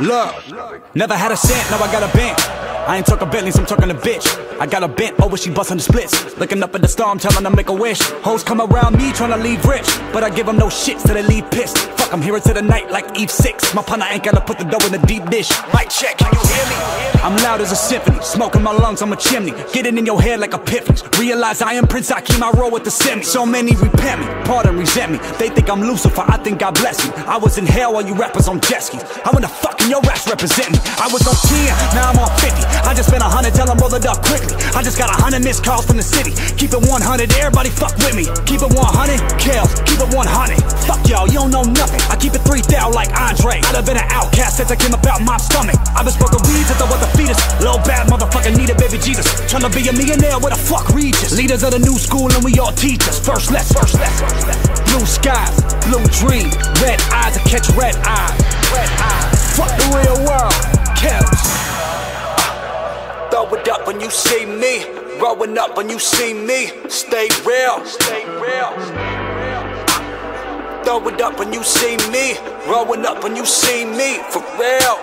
Look, never had a cent, now I got a bent. I ain't talking Bentleys, I'm talking a bitch. I got a bent over, she bustin' the splits. Looking up at the star, I'm telling her make a wish. Hoes come around me trying to leave rich, but I give them no shit so they leave pissed. Fuck, I'm here to the night like Eve 6. My partner ain't gotta put the dough in the deep dish. Mic check, can you hear me? I'm loud as a symphony, smoke in my lungs, I'm a chimney. Get it in your head like a epiphanies. Realize I am Prince, I keep my roll with the semi. So many repent me, pardon, resent me. They think I'm Lucifer, I think God bless me. I was in hell while you rappers on jet skis. I wanna fucking your ass represent me. I was on 10, now I'm on 50. I just spent a hundred, tell them roll it up quickly. I just got a hundred missed calls from the city. Keep it 100, everybody fuck with me. Keep it 100, Kels, keep it 100. Fuck y'all, you don't know nothing. I keep it 3000 like Andre. I'd have been an outcast since I came about my stomach. I've been smoking weed since I was a fetus. Low bad motherfucker, need a baby Jesus. Tryna be a millionaire with a fuck Regis. Leaders of the new school and we all teachers. First less, first less. Blue skies, blue dream, red eyes, I catch red eyes. Red eyes. Fuck the real world. Throw it up when you see me. Growing up when you see me. Stay real. Stay real. Throw it up when you see me. Growing up when you see me. For real.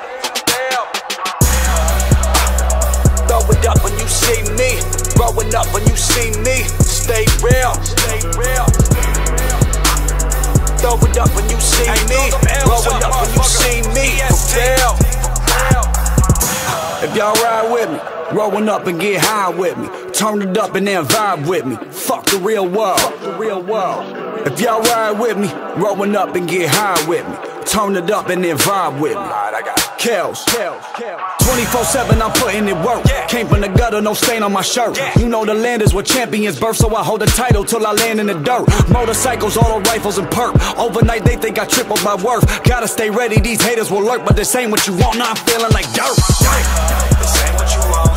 Throw it up when you see me. Growing up when you see me. Stay real. Stay real. Throw it up when you see me. Growing up when you see me. For real. If y'all ride with me, growing up and get high with me, turn it up and then vibe with me. Fuck the real world. Fuck the real world. If y'all ride with me, growing up and get high with me, turn it up and then vibe with me. Kels, 24-7 I'm putting in work. Came from the gutter, no stain on my shirt. You know the land is where champions birth So I hold the title till I land in the dirt. Motorcycles, auto rifles and perk Overnight they think I tripled my worth. Gotta stay ready, these haters will lurk But this ain't what you want, now I'm feeling like dirt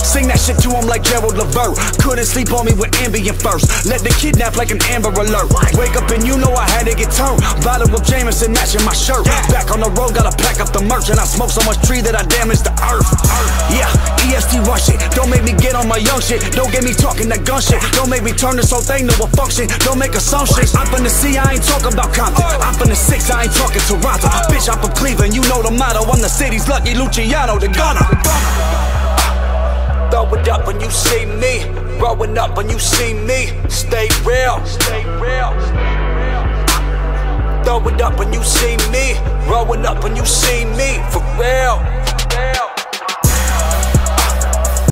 Sing that shit to him like Gerald Levert. Couldn't sleep on me with Ambien first. Let the kidnap like an Amber Alert. Wake up and you know I had to get turned. Bottle of Jameson matching my shirt. Back on the road, gotta pack up the merch. And I smoke so much tree that I damage the earth. Yeah, EST rush it. Don't make me get on my young shit. Don't get me talking that gun shit. Don't make me turn this whole thing to a function. Don't make assumptions. I'm from the sea, I ain't talking about Compton. I'm from the six, I ain't talking Toronto. Bitch, I'm from Cleveland, you know the motto. I'm the city's lucky Luciano, the gunner. You see me. Growing up when you see me. Stay real. Stay real. Throw it up when you see me. Growing up when you see me. For real. real.